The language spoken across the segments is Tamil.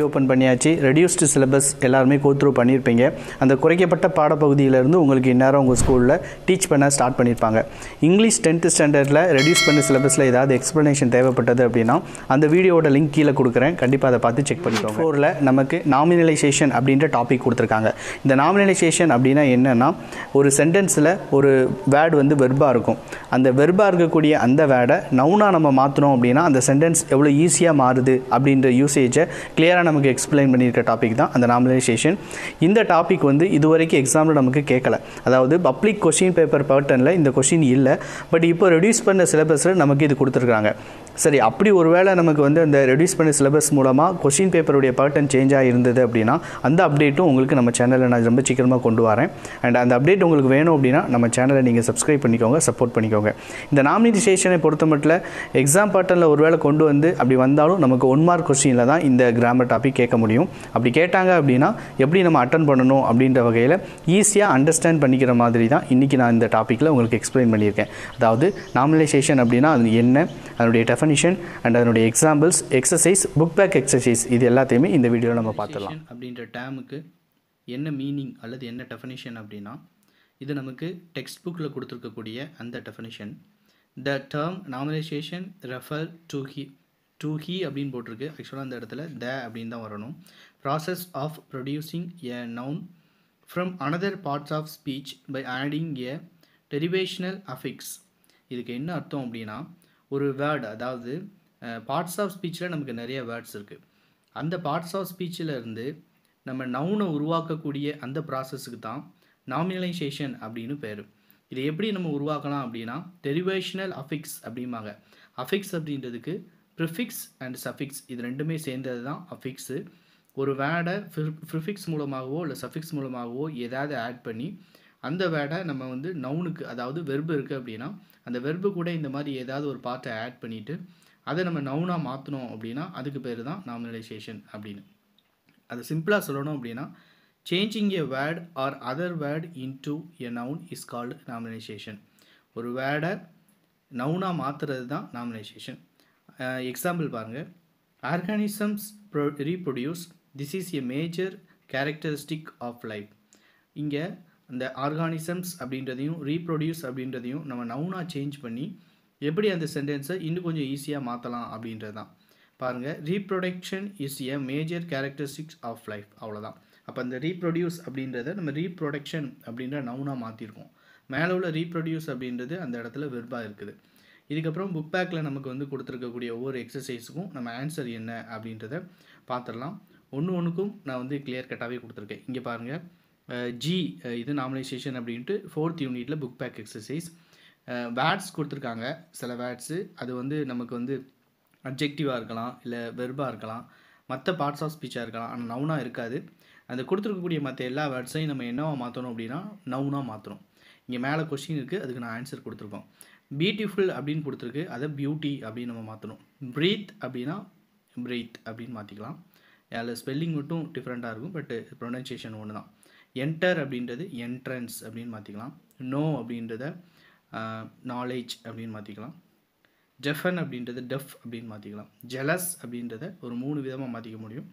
ரீஓப்பன் பண்ணியாச்சு. ரெடியூஸ்டு சிலபஸ் எல்லாருமே கோத்ரூ பண்ணியிருப்பீங்க. அந்த குறைக்கப்பட்ட பாடப்பகுதியிலேருந்து உங்களுக்கு இந்நேரம் உங்கள் ஸ்கூலில் டீச் பண்ண ஸ்டார்ட் பண்ணியிருப்பாங்க. இங்கிலீஷ் டென்த்து ஸ்டாண்டர்டில் ரெடியூஸ் பண்ண சிலபஸில் ஏதாவது எக்ஸ்ப்ளனேஷன் தேவைப்பட்டது அப்படின்னா அந்த வீடியோட லிங்க் கீழே கொடுக்குறேன். கண்டிப்பாக அதை பார்த்து செக் பண்ணிக்கோங்க. ஃபோரில் நமக்கு நாமினலைசேஷன் அப்படின்ற டாபிக் கொடுத்துருக்காங்க. இந்த நாமினலைசேஷன் அப்படின்னா என்னென்னா ஒரு சென்டென்ஸில் ஒரு வேர்டு வந்து வெர்பாக இருக்கும். அந்த வெர்பாக இருக்கக்கூடிய அந்த வேர்டை நவுனாக நம்ம மாற்றினோம் அப்படின்னா அந்த சென்டென்ஸ் எவ்வளோ ஈஸியாக மாறுது அப்படின்ற யூசேஜை கிளியரான நமக்கு எக்ஸ்பிளைன் பண்ணியிருக்க டாபிக் தான் அந்த நாமினலைசேஷன் இந்த டாபிக் வந்து இதுவரைக்கும் எக்ஸாமில் நமக்கு கேட்கல. அதாவது பப்ளிக் கொஷின் பேப்பர் பேட்டர்னில் இந்த கொஷின் இல்லை. பட் இப்போ ரெடியூஸ் பண்ண சிலபஸில் நமக்கு இது கொடுத்துருக்காங்க சரி அப்படி ஒருவேளை நமக்கு வந்து அந்த ரெடியூஸ் பண்ண சிலபஸ் மூலமாக கொஷின் பேப்பருடைய பேட்டர்ன் சேஞ்ச் ஆகிருந்தது அப்படின்னா அந்த அப்டேட்டும் உங்களுக்கு நம்ம சேனலில் நான் ரொம்ப சீக்கிரமாக கொண்டு வரேன். அண்ட் அந்த அப்டேட் உங்களுக்கு வேணும் அப்படின்னா நம்ம சேனலை நீங்கள் சப்ஸ்கிரைப் பண்ணிக்கோங்க சப்போர்ட் பண்ணிக்கோங்க. இந்த நாமினிசேஷனை பொறுத்த மட்டும் எக்ஸாம் பேட்டர்னில் ஒருவேளை கொண்டு வந்து அப்படி வந்தாலும் நமக்கு ஒன் மார்க் கொஸ்டினில் தான் இந்த கிராமர் டாபிக் டாபிக் கேட்க முடியும். அப்படி கேட்டாங்க அப்படின்னா எப்படி நம்ம அட்டன் பண்ணணும் அப்படின்ற வகையில் ஈஸியாக அண்டர்ஸ்டாண்ட் பண்ணிக்கிற மாதிரி தான் இன்றைக்கி நான் இந்த டாப்பிக்கில் உங்களுக்கு எக்ஸ்பிளைன் பண்ணியிருக்கேன். அதாவது நாமினலைசேஷன் அப்படின்னா அது என்ன அதனுடைய டெஃபனிஷன் அண்ட் அதனுடைய examples exercise book back exercise இது எல்லாத்தையுமே இந்த வீடியோவில் நம்ம பார்த்துடலாம். அப்படின்ற டேமுக்கு என்ன மீனிங் அல்லது என்ன டெஃபனிஷன் அப்படின்னா இது நமக்கு டெக்ஸ்ட் புக்கில் கொடுத்துருக்கக்கூடிய அந்த definition the term nominalisation refer to he to he அப்படின்னு போட்டிருக்கு. ஆக்சுவலாக அந்த இடத்துல த அப்படின்னு தான் வரணும். Process of producing a noun from another parts of speech by adding a derivational affix இதுக்கு என்ன அர்த்தம் அப்படின்னா ஒரு வேர்டு அதாவது பார்ட்ஸ் ஆஃப் ஸ்பீச்சில் நமக்கு நிறைய வேர்ட்ஸ் இருக்குது அந்த பார்ட்ஸ் ஆஃப் ஸ்பீச்சில் இருந்து நம்ம நவுனை உருவாக்கக்கூடிய அந்த ப்ராசஸுக்கு தான் நாமினலைசேஷன் அப்படின்னு பேர். இதை எப்படி நம்ம உருவாக்கலாம் அப்படின்னா டெரிவேஷனல் அஃபிக்ஸ் அப்படிம்பாங்க. அஃபிக்ஸ் அப்படின்றதுக்கு ப்ரிஃபிக்ஸ் அண்ட் சஃபிக்ஸ் இது ரெண்டுமே சேர்ந்தது தான் அஃபிக்ஸு ஒரு வேர்டை ப்ரிஃபிக்ஸ் மூலமாகவோ இல்லை சஃபிக்ஸ் மூலமாகவோ ஏதாவது ஆட் பண்ணி அந்த வேர்டை நம்ம வந்து நவுனுக்கு அதாவது வெர்பு இருக்குது அப்படின்னா அந்த வெர்பு கூட இந்த மாதிரி ஏதாவது ஒரு பார்ட்டை ஆட் பண்ணிவிட்டு அதை நம்ம நவுனாக மாற்றினோம் அப்படின்னா அதுக்கு பேர் தான் நாமினலைசேஷன் அப்படின்னு. அதை சிம்பிளாக சொல்லணும் அப்படின்னா changing a word or other word into a noun is called nominalisation ஒரு வேர்டை நவுனாக மாற்றுறது தான் நாமினைசேஷன் எக்ஸாம்பிள் பாருங்கள் organisms pro reproduce this is a major characteristic of life இங்கே அந்த ஆர்கானிசம்ஸ் அப்படின்றதையும் ரீப்ரொடியூஸ் அப்படின்றதையும் நம்ம நவுனாக சேஞ்ச் பண்ணி எப்படி அந்த சென்டென்ஸை இன்னும் கொஞ்சம் ஈஸியாக மாற்றலாம் அப்படின்றது தான் பாருங்கள் reproduction is a major characteristics of life அவ்வளோதான் அப்போ அந்த ரீப்ரொடியூஸ் அப்படின்றத நம்ம ரீப்ரொடக்ஷன் அப்படின்ற நவுனாக மாற்றிருக்கோம் மேலே உள்ள ரீப்ரொடியூஸ் அப்படின்றது அந்த இடத்துல வெர்பாக இருக்குது. இதுக்கப்புறம் புக் பேக்கில் நமக்கு வந்து கொடுத்துருக்கக்கூடிய ஒவ்வொரு எக்ஸசைஸுக்கும் நம்ம ஆன்சர் என்ன அப்படின்றத பார்த்துடலாம். ஒன்று ஒன்றுக்கும் நான் வந்து கிளியர் கட்டாகவே கொடுத்துருக்கேன். இங்கே பாருங்கள் ஜி இது நாமினைசேஷன் அப்படின்ட்டு ஃபோர்த் யூனிட்டில் புக் பேக் எக்ஸசைஸ் வேர்ட்ஸ் கொடுத்துருக்காங்க. சில வேர்ட்ஸு அது வந்து நமக்கு வந்து அப்ஜெக்டிவாக இருக்கலாம் இல்லை வெர்பாக இருக்கலாம். மற்ற பார்ட்ஸ் ஆஃப் ஸ்பீச்சாக இருக்கலாம். ஆனால் நவுனாக இருக்காது. அந்த கொடுத்துருக்கக்கூடிய மற்ற எல்லா வேர்ட்ஸையும் நம்ம என்னவாக மாற்றணும் அப்படின்னா நவுனாக மாற்றணும் இங்கே மேலே கொஸ்டின் இருக்குது அதுக்கு நான் ஆன்சர் கொடுத்துருக்கோம். பியூட்டிஃபுல் அப்படின்னு கொடுத்துருக்கு. அதை பியூட்டி அப்படின்னு நம்ம மாற்றணும் ப்ரீத் அப்படின்னா ப்ரீத் அப்படின்னு மாற்றிக்கலாம் அதில் ஸ்பெல்லிங் மட்டும் டிஃப்ரெண்ட்டாக இருக்கும் பட் ப்ரொனன்சியேஷன் ஒன்று தான் என்டர் அப்படின்றது என்ட்ரன்ஸ் அப்படின்னு மாற்றிக்கலாம் நோ அப்படின்றத நாலேஜ் அப்படின்னு மாற்றிக்கலாம் ஜெஃபன் அப்படின்றது டெஃப் அப்படின்னு மாற்றிக்கலாம் ஜெலஸ் அப்படின்றத ஒரு மூணு விதமாக மாற்றிக்க முடியும்.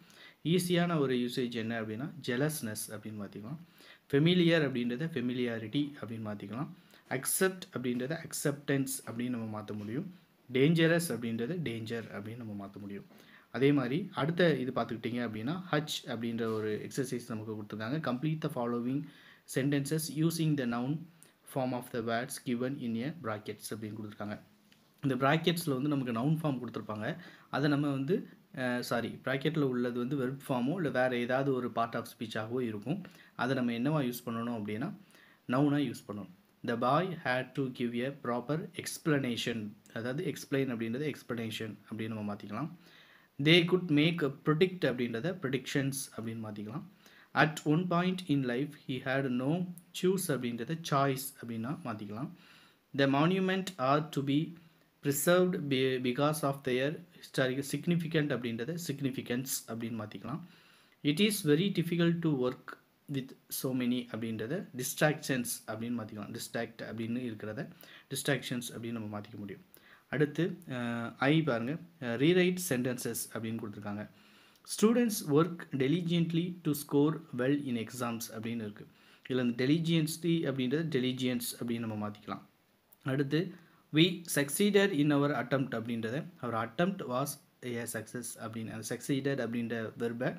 ஈஸியான ஒரு யூசேஜ் என்ன அப்படின்னா ஜெலஸ்னஸ் அப்படின்னு மாற்றிக்கலாம் ஃபெமிலியர் அப்படின்றத ஃபெமிலியாரிட்டி அப்படின்னு மாற்றிக்கலாம் அக்செப்ட் அப்படின்றத அக்செப்டன்ஸ் அப்படின்னு நம்ம மாற்ற முடியும். டேஞ்சரஸ் அப்படின்றது டேஞ்சர் அப்படின்னு நம்ம மாற்ற முடியும். அதே மாதிரி அடுத்த இது பார்த்துக்கிட்டிங்க அப்படின்னா ஹச் அப்படின்ற ஒரு எக்ஸசைஸ் நமக்கு கொடுத்துருக்காங்க. Complete the following sentences using the noun form of the words given in a brackets அப்படின்னு கொடுத்துருக்காங்க. இந்த ப்ராக்கெட்ஸில் வந்து நமக்கு நவுன் ஃபார்ம் கொடுத்துருப்பாங்க. அதை நம்ம வந்து சாரி ப்ராக்கெட்டில் உள்ளது வந்து வெர்ப் ஃபார்மோ இல்லை வேறு ஏதாவது ஒரு பார்ட் ஆஃப் ஸ்பீச்சாகவோ இருக்கும். அதை நம்ம என்னவா யூஸ் பண்ணணும் அப்படின்னா நவுனாக யூஸ் பண்ணணும். The boy had to give a proper explanation அதாவது எக்ஸ்பிளைன் அப்படின்றது எக்ஸ்ப்ளனேஷன் அப்படின்னு நம்ம மாற்றிக்கலாம் தே குட் மேக் ப்ரொடிக்ட் அப்படின்றத ப்ரொடிக்ஷன்ஸ் அப்படின்னு மாற்றிக்கலாம் at one point in life he had no choose அப்படின்றத சாய்ஸ் அப்படின்னா மாற்றிக்கலாம் the monument are to be preserved be because of their historical significant அப்படின்றத சிக்னிஃபிகன்ஸ் அப்படின்னு மாற்றிக்கலாம் it is very difficult to work with so many அப்படின்றத டிஸ்ட்ராக்ஷன்ஸ் அப்படின்னு மாற்றிக்கலாம் டிஸ்ட்ராக்ட் அப்படின்னு இருக்கிறத டிஸ்ட்ராக்ஷன்ஸ் அப்படின்னு நம்ம மாற்றிக்க முடியும். அடுத்து ஐ பாருங்கள் ரீரைட் சென்டென்சஸ் அப்படின்னு கொடுத்துருக்காங்க. Students work diligently to score well in exams அப்படின்னு இருக்குது இதில் இந்த டெலிஜியன்ஸ்டி அப்படின்றது டெலிஜியன்ஸ் அப்படின்னு நம்ம மாற்றிக்கலாம் அடுத்து we succeeded in our attempt அப்படின்றத our attempt was a success அப்படின்னு அந்த சக்சீடட் அப்படின்ற வெர்பை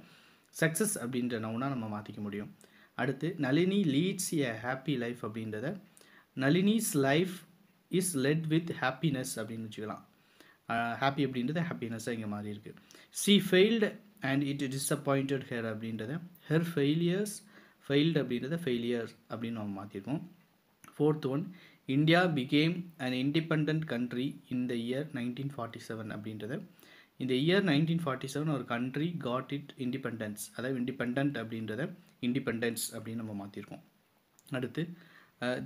சக்ஸஸ் அப்படின்ற நவுனாக நம்ம மாற்றிக்க முடியும். அடுத்து Nalini leads a happy life அப்படின்றத Nalini's life is led with happiness அப்படின்னு வச்சுக்கலாம். ஹாப்பி அப்படின்றது ஹாப்பினஸ்ஸாக இங்கே மாறி இருக்குது she failed and it disappointed her அப்படின்றத ஹெர் ஃபெயிலியர்ஸ் ஃபெயில்டு அப்படின்றத ஃபெயிலியர்ஸ் அப்படின்னு நம்ம மாற்றிருக்கோம் fourth one India became an independent country in the year nineteen forty seven அப்படின்றத இந்த இயர் நைன்டீன் ஃபார்ட்டி செவன் ஒரு கண்ட்ரி காட் இட் இண்டிபெண்டன்ஸ் அதாவது இண்டிபெண்ட் அப்படின்றத இண்டிபெண்டன்ஸ் அப்படின்னு நம்ம மாற்றிருக்கோம் அடுத்து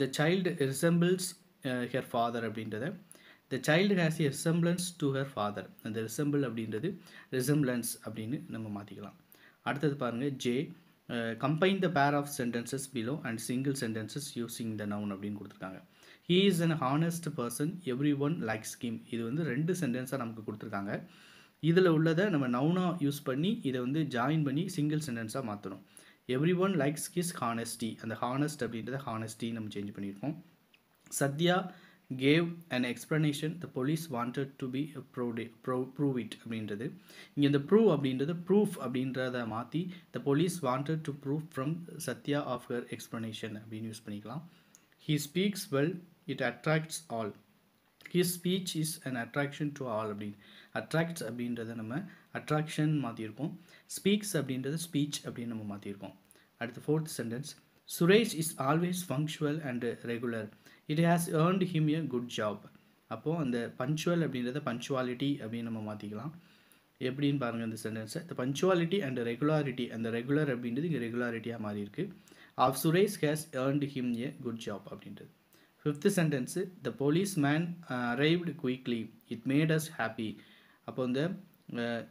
the child resembles her father அப்படின்றத the child has a resemblance to her father அந்த ரிசம்பிள் அப்படின்றது ரிசம்பிளன்ஸ் அப்படின்னு நம்ம மாற்றிக்கலாம் அடுத்தது பாருங்கள் J combine the pair of sentences below and single sentences using the noun அப்படின்னு கொடுத்துருக்காங்க. He is an honest person every one like scheme இது வந்து ரெண்டு சென்டென்ஸாக நமக்கு கொடுத்துருக்காங்க. இதில் உள்ளதை நம்ம நவுனாக யூஸ் பண்ணி இதை வந்து ஜாயின் பண்ணி சிங்கிள் சென்டென்ஸாக மாற்றணும் every one likes his honesty அந்த ஹானஸ்ட் அப்படின்றத ஹானஸ்டி நம்ம சேஞ்ச் பண்ணியிருக்கோம். Sathya gave and explanation the police wanted to be ப்ரோடே bro prove it அப்படின்றது. இங்கே இந்த ப்ரூவ் அப்படின்றது ப்ரூஃப் அப்படின்றத மாற்றி the police wanted to prove from Sathya of her explanation அப்படின்னு யூஸ் பண்ணிக்கலாம். He speaks well it attracts all his speech is an attraction to all அப்படின்னு. அட்ராக்ட்ஸ் அப்படின்றத நம்ம அட்ராக்ஷன் மாற்றிருக்கோம் ஸ்பீக்ஸ் அப்படின்றத ஸ்பீச் அப்படின்னு நம்ம மாற்றிருக்கோம் அடுத்து fourth sentence Suresh is always punctual and regular it has earned him a good job அப்போது அந்த பஞ்சுவல் அப்படின்றத பஞ்சுவாலிட்டி அப்படின்னு நம்ம மாற்றிக்கலாம் எப்படின்னு பாருங்கள் இந்த சென்டென்ஸை இந்த பஞ்சுவாலிட்டி அண்ட் ரெகுலாரிட்டி அந்த ரெகுலர் அப்படின்றது இங்கே ரெகுலாரிட்டியாக மாறி இருக்கு of Suresh has earned him a good job அப்படின்றது. Fifth sentence the police man arrived quickly it made us happy அப்போ வந்து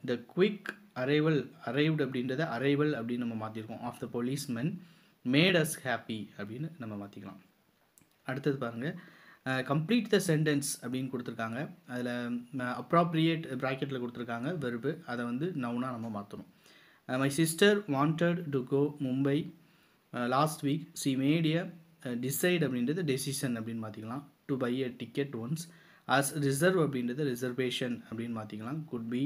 த குயிக் அரைவல் அரைவ்டு அப்படின்றத அரைவல் அப்படின்னு நம்ம மாற்றிருக்கோம் of the police men made us happy அப்படின்னு நம்ம மாற்றிக்கலாம் அடுத்தது பாருங்கள் கம்ப்ளீட் த சென்டென்ஸ் அப்படின்னு கொடுத்துருக்காங்க. அதில் அப்ராப்ரியேட் ப்ராக்கெட்டில் கொடுத்துருக்காங்க வெறுப்பு அதை வந்து நவுனாக நம்ம மாற்றணும் my sister wanted to go Mumbai last week she made a decide அப்படின்றது டெசிஷன் அப்படின்னு மாற்றிக்கலாம் to buy a ticket once as reserve அப்படின்றது ரிசர்வேஷன் அப்படின்னு மாற்றிக்கலாம் could be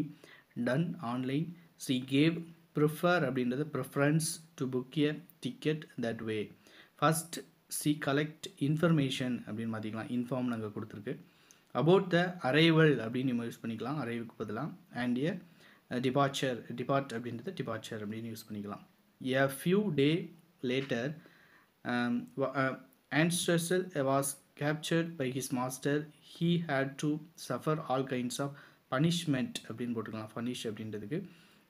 done online she gave prefer அப்படின்றது preference to book a ticket that way first she collect information அப்படின்னு மாற்றிக்கலாம் இன்ஃபார்ம் நாங்கள் கொடுத்துருக்கு. அபவுட் த அரைவல் அப்படின்னு நம்ம யூஸ் பண்ணிக்கலாம். அரைவுக்கு பதிலாக அண்ட் எ டிபார்ச்சர் டிபார்ட் அப்படின்றது டிபார்ச்சர் அப்படின்னு யூஸ் பண்ணிக்கலாம். A few day later Anstressel was captured by his master. He had to suffer all kinds of punishment. அப்படின்னு போட்டுக்கலாம். Punish அப்படின்றதுக்கு.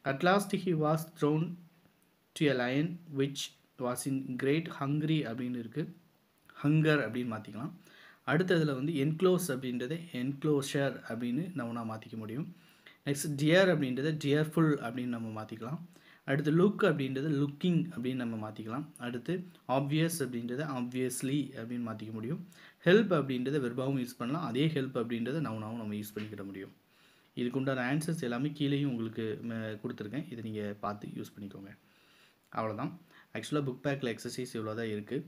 At last he was thrown to a lion which was in great hungry அப்படின்னு இருக்குது ஹங்கர் அப்படின்னு மாற்றிக்கலாம் அடுத்ததில் வந்து என்க்ளோஸ் அப்படின்றத என்க்ளோஷர் அப்படின்னு நம்ம மாற்றிக்க முடியும். நெக்ஸ்ட் டியர் அப்படின்றத டியர்ஃபுல் அப்படின்னு நம்ம மாற்றிக்கலாம் அடுத்து லுக் அப்படின்றது லுக்கிங் அப்படின்னு நம்ம மாற்றிக்கலாம் அடுத்து ஆப்வியஸ் அப்படின்றத ஆப்வியஸ்லி அப்படின்னு மாற்றிக்க முடியும். ஹெல்ப் அப்படின்றத வெறுபாவும் யூஸ் பண்ணலாம். அதே ஹெல்ப் அப்படின்றத நவுனாவும் நம்ம யூஸ் பண்ணிக்கிட முடியும். இதுக்கு உண்டான ஆன்சர்ஸ் எல்லாமே கீழேயும் உங்களுக்கு கொடுத்துருக்கேன். இதை நீங்கள் பார்த்து யூஸ் பண்ணிக்கோங்க. அவ்வளோதான் ஆக்சுவலாக புக் பேக்கில் எக்ஸசைஸ் இவ்வளோ தான் இருக்குது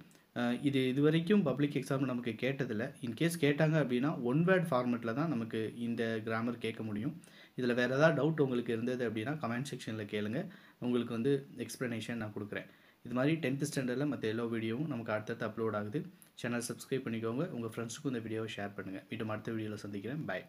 இது இது வரைக்கும் பப்ளிக் எக்ஸாம் நமக்கு கேட்டதில்லை. இன்கேஸ் கேட்டாங்க அப்படின்னா ஒன் வேர்ட் ஃபார்மெட்டில் தான் நமக்கு இந்த கிராமர் கேட்க முடியும். இதில் வேறு ஏதாவது டவுட் உங்களுக்கு இருந்தது அப்படின்னா கமெண்ட் செக்ஷனில் கேளுங்க. உங்களுக்கு வந்து எக்ஸ்ப்ளனேஷன் நான் கொடுக்குறேன். இது மாதிரி டென்த்து ஸ்டாண்டர்டில் மற்ற எல்லா வீடியோவும் நமக்கு அடுத்தடுத்து அப்லோட் ஆகுது. சேனல் சப்ஸ்கிரைப் பண்ணிக்கோங்க. உங்கள் ஃப்ரெண்ட்ஸுக்கும் இந்த வீடியோவை ஷேர் பண்ணுங்கள் மீண்டும் அடுத்த வீடியோவில் சந்திக்கிறேன். பாய்